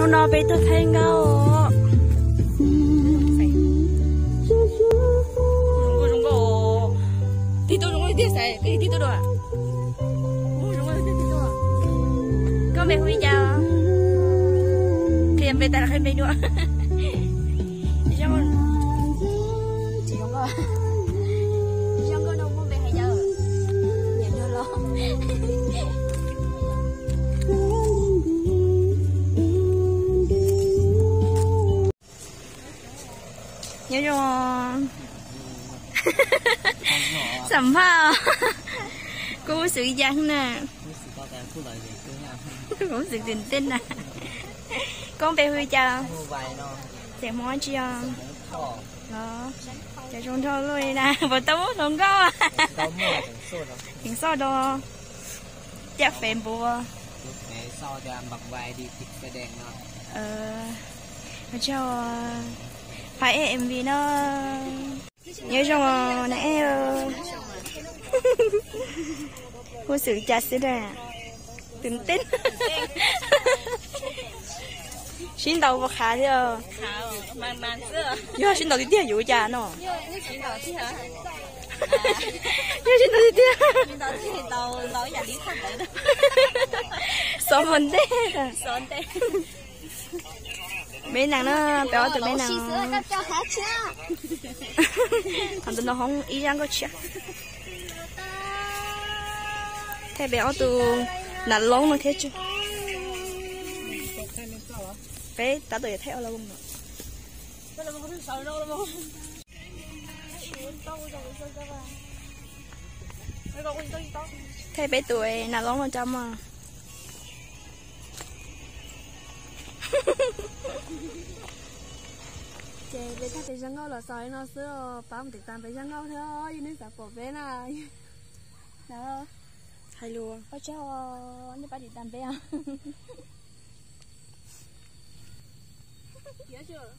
nó nó bị tôi thấy ngao Runggo runggo. Tito runggo dia sai. Cái tito đó à? Runggo tito đó. có mẹ huy chào thì em về tại là mẹ nữa nhớ cho sầm pha cô sự dân nè. Cũng sự tình tin nè. Con về huy chờ sẽ món chưa đó. Chờ chúng thôi lui nè. Vừa tao muốn không có. Tiếng so đó chắc phèn bùa. Ờ. So cho mặc vải đi thịt cái đèn nó ờ cho phải mv vì nó nhớ xong rồi ờ, nãy cô xử chà sẽ ra. Tỉnh tít xin đầu vào khá thế à mà mà chưa giờ xin đầu thì tiếc dụ chà nó. Xin đầu thì hả nhớ xin đầu đi tiếc. Xin đầu đầu nhà đi không đấy đó sớm hơn thế sớm thế mấy nàng nó béo từ mấy nàng. chưa? thằng tụi nó không ý rằng có chuyện thế béo từ là lông nó thế chứ. Bé ta tự theo là không nữa thế bé tuổi là lông nó chăm mà Chị bây giờ thì răng ngâu là sỏi nó sữa bám thì tạm phải răng ngâu thôi, nên sợ phổ bé này. Đó, hay luôn có cho nó phải đi tạm bé à? Nhớ chưa?